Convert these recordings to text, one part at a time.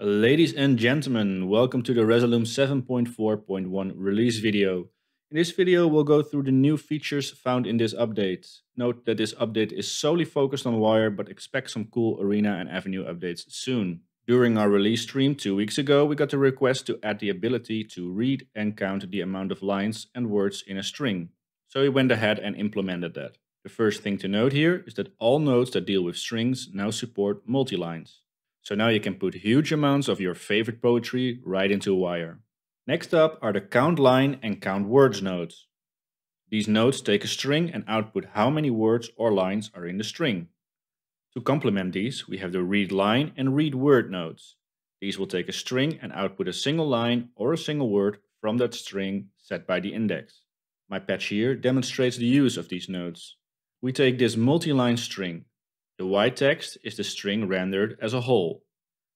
Ladies and gentlemen, welcome to the Resolume 7.4.1 release video. In this video, we'll go through the new features found in this update. Note that this update is solely focused on Wire, but expect some cool Arena and Avenue updates soon. During our release stream two weeks ago, we got a request to add the ability to read and count the amount of lines and words in a string. So we went ahead and implemented that. The first thing to note here is that all nodes that deal with strings now support multi-lines. So now you can put huge amounts of your favorite poetry right into Wire. Next up are the count line and count words nodes. These nodes take a string and output how many words or lines are in the string. To complement these, we have the read line and read word nodes. These will take a string and output a single line or a single word from that string set by the index. My patch here demonstrates the use of these nodes. We take this multi-line string, the white text is the string rendered as a whole.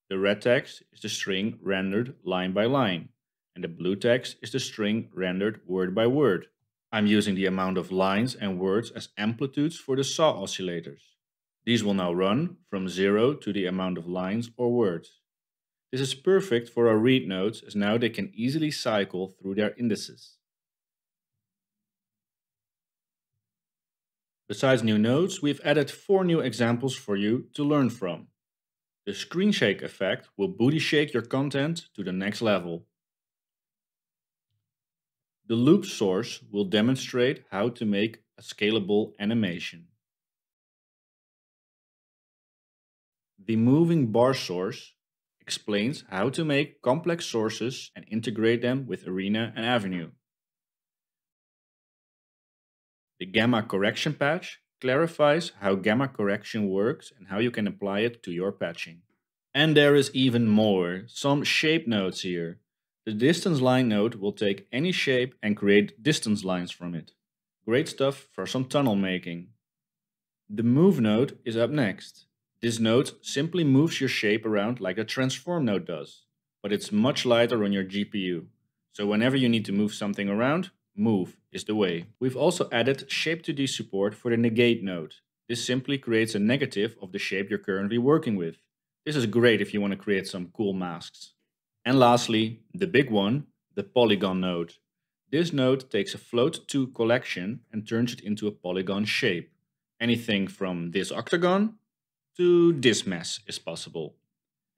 The red text is the string rendered line by line. And the blue text is the string rendered word by word. I'm using the amount of lines and words as amplitudes for the saw oscillators. These will now run from 0 to the amount of lines or words. This is perfect for our read nodes as now they can easily cycle through their indices. Besides new nodes, we've added four new examples for you to learn from. The screen shake effect will booty shake your content to the next level. The loop source will demonstrate how to make a scalable animation. The moving bar source explains how to make complex sources and integrate them with Arena and Avenue. The gamma correction patch clarifies how gamma correction works and how you can apply it to your patching. And there is even more, some shape nodes here. The distance line node will take any shape and create distance lines from it. Great stuff for some tunnel making. The move node is up next. This node simply moves your shape around like a transform node does, but it's much lighter on your GPU. So whenever you need to move something around, move is the way. We've also added shape2d support for the negate node. This simply creates a negative of the shape you're currently working with. This is great if you want to create some cool masks. And lastly, the big one, the polygon node. This node takes a float2 collection and turns it into a polygon shape. Anything from this octagon to this mess is possible.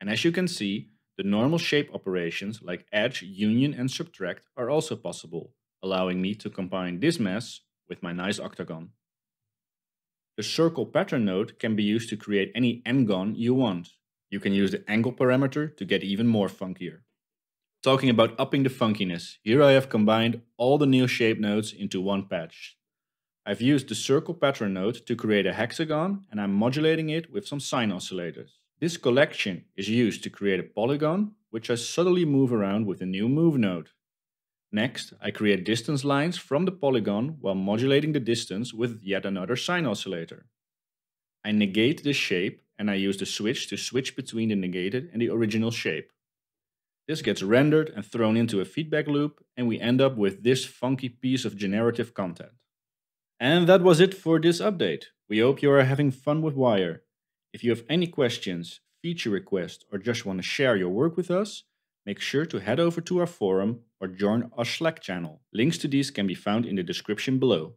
And as you can see, the normal shape operations like edge, union and subtract are also possible allowing me to combine this mess with my nice octagon. The circle pattern node can be used to create any n-gon you want. You can use the angle parameter to get even more funkier. Talking about upping the funkiness, here I have combined all the new shape nodes into one patch. I've used the circle pattern node to create a hexagon and I'm modulating it with some sine oscillators. This collection is used to create a polygon, which I subtly move around with a new move node. Next, I create distance lines from the polygon while modulating the distance with yet another sine oscillator. I negate the shape and I use the switch to switch between the negated and the original shape. This gets rendered and thrown into a feedback loop and we end up with this funky piece of generative content. And that was it for this update. We hope you are having fun with Wire. If you have any questions, feature requests or just want to share your work with us, make sure to head over to our forum or join our Slack channel. Links to these can be found in the description below.